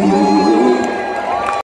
you.